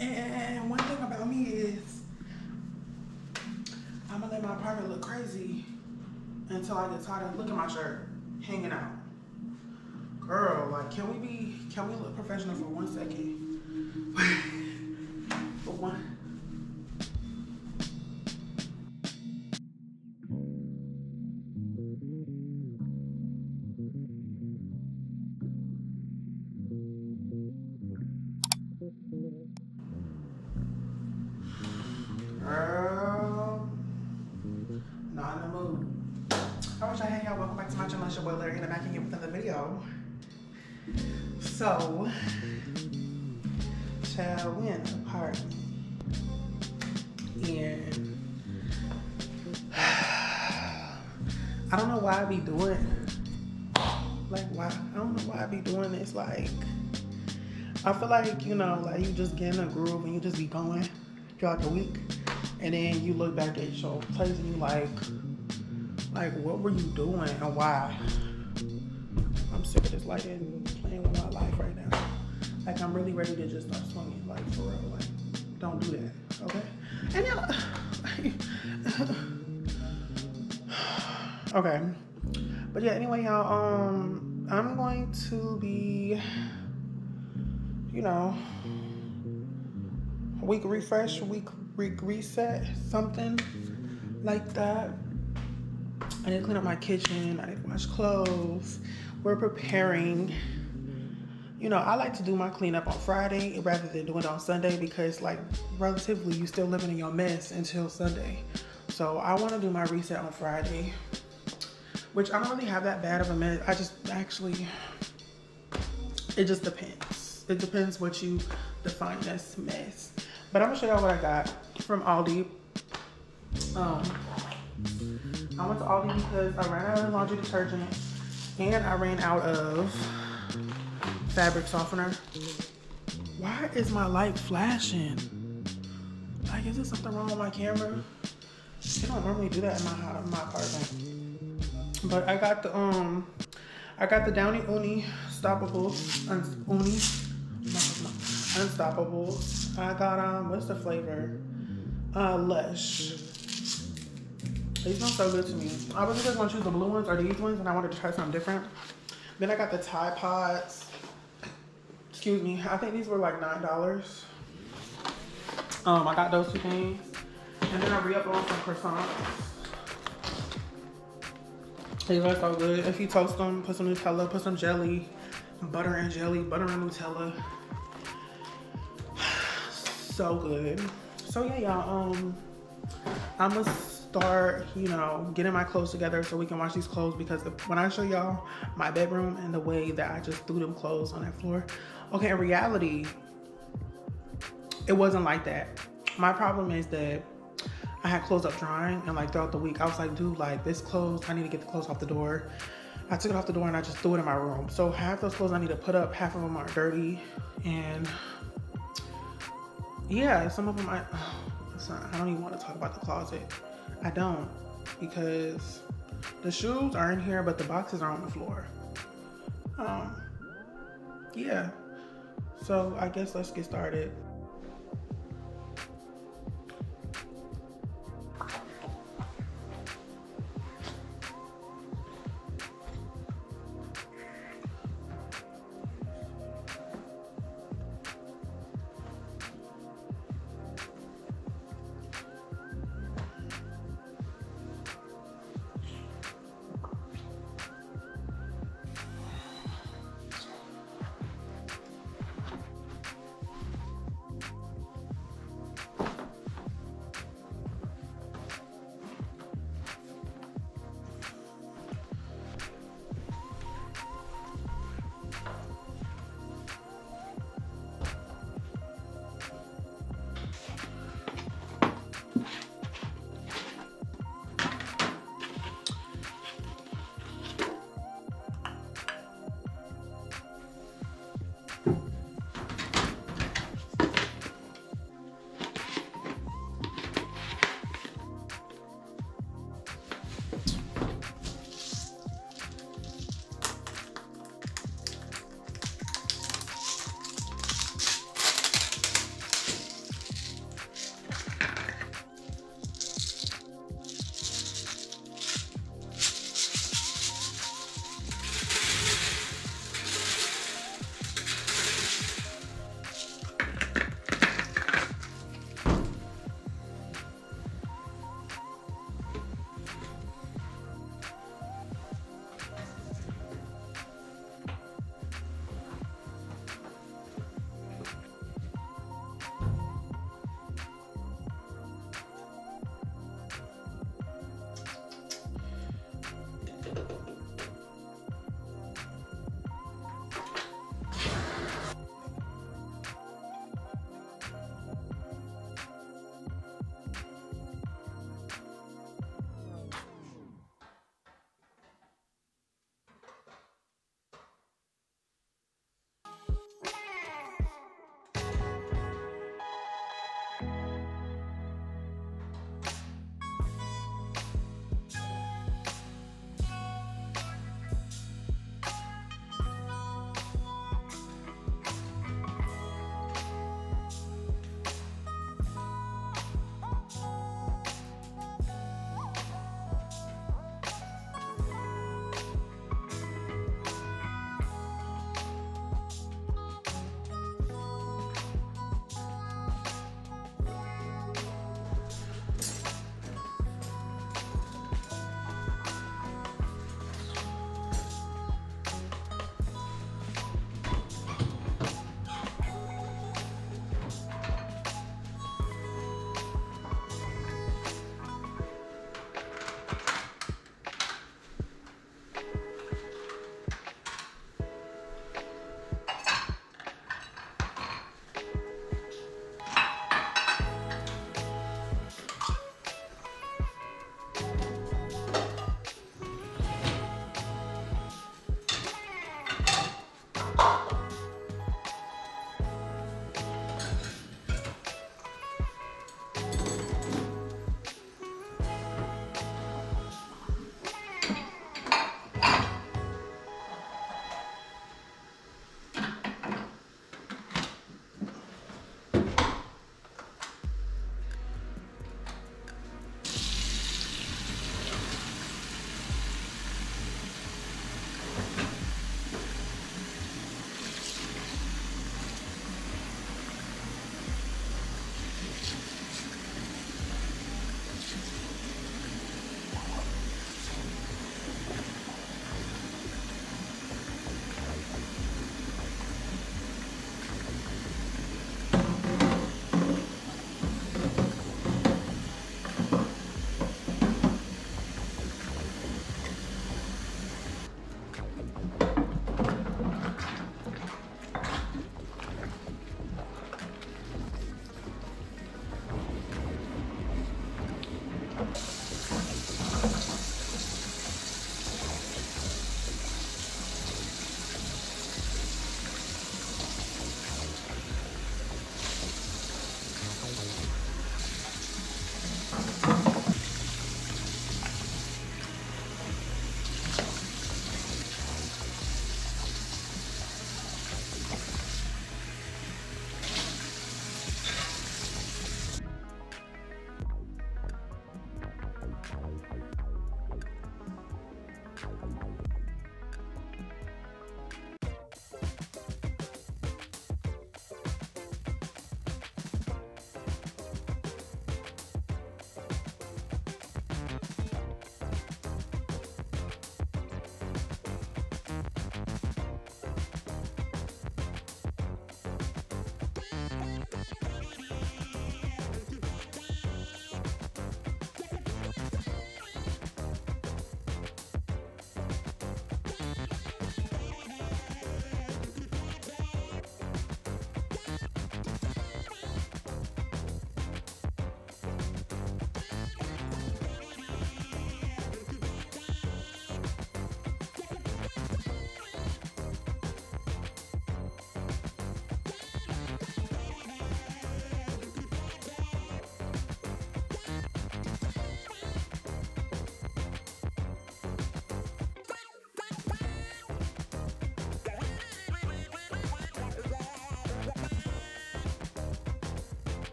And one thing about me is I'm gonna let my apartment look crazy until I get tired. Look at my shirt hanging out. Girl, like, can we be, can we look professional for one second? for one. In the mood. How much I hey y'all? Welcome back to my channel. It's your boy Larry, and I'm back again with another video. So, child, we in an apartment, and I don't know why I be doing, like why I don't know why I be doing this. Like, I feel like you know, like you just get in a groove and you just be going throughout the week and then you look back at your place and you like, like what were you doing and why? I'm sick of this lighting playing with my life right now. Like I'm really ready to just start swinging, like for real. Like, don't do that, okay? And then, okay. But yeah, anyway, y'all. Um, I'm going to be, you know, week refresh, week reset, something like that. I need to clean up my kitchen. I need to wash clothes. We're preparing. You know, I like to do my cleanup on Friday rather than doing it on Sunday because, like, relatively, you're still living in your mess until Sunday. So I want to do my reset on Friday, which I don't really have that bad of a mess. I just actually, it just depends. It depends what you define as mess. But I'm gonna show y'all what I got from Aldi. Um, I went to Aldi because I ran out of laundry detergent and I ran out of fabric softener. Why is my light flashing? Like, is there something wrong with my camera? They don't normally do that in my my apartment. But I got the um, I got the Downy Uni Stoppables, un, Uni, Unstopables. I got um, what's the flavor? Uh, Lush. These smell so good to me. I was just gonna choose the blue ones or these ones, and I wanted to try something different. Then I got the Tide Pods. Excuse me. I think these were like nine dollars. Um, I got those two things, and then I re-up on some croissants. These are so good. If you toast them, put some Nutella, put some jelly, butter and jelly, butter and Nutella. So good. So yeah, y'all. Um, I'm gonna start, you know, getting my clothes together so we can wash these clothes because when I show y'all my bedroom and the way that I just threw them clothes on that floor, okay, in reality, it wasn't like that. My problem is that I had clothes up drying and like throughout the week, I was like, dude, like this clothes, I need to get the clothes off the door. I took it off the door and I just threw it in my room. So half those clothes I need to put up, half of them are dirty. And yeah, some of them I, not, I don't even want to talk about the closet. I don't because the shoes are in here, but the boxes are on the floor. Um, yeah. So I guess let's get started.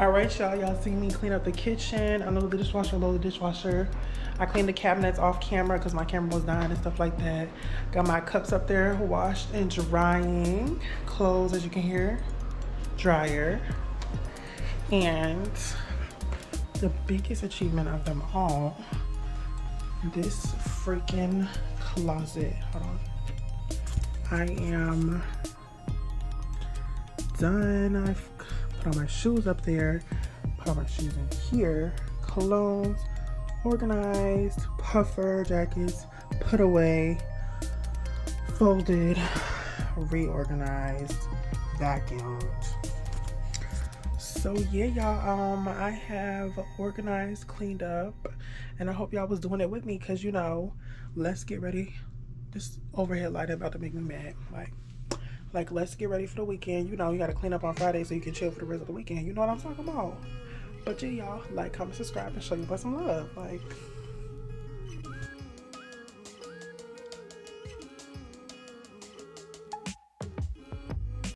All right, y'all. Y'all see me clean up the kitchen. I know the dishwasher, load the dishwasher. I cleaned the cabinets off camera because my camera was dying and stuff like that. Got my cups up there washed and drying. Clothes, as you can hear, dryer. And the biggest achievement of them all, this freaking closet. Hold on. I am done. I've put my shoes up there, put my shoes in here, colognes, organized, puffer jackets, put away, folded, reorganized, vacuumed. So yeah, y'all, um, I have organized, cleaned up, and I hope y'all was doing it with me because you know, let's get ready. This overhead light about to make me mad. Like, like let's get ready for the weekend. You know, you gotta clean up on Friday so you can chill for the rest of the weekend. You know what I'm talking about? But yeah, y'all, like, comment, subscribe, and show your boy some love. Like.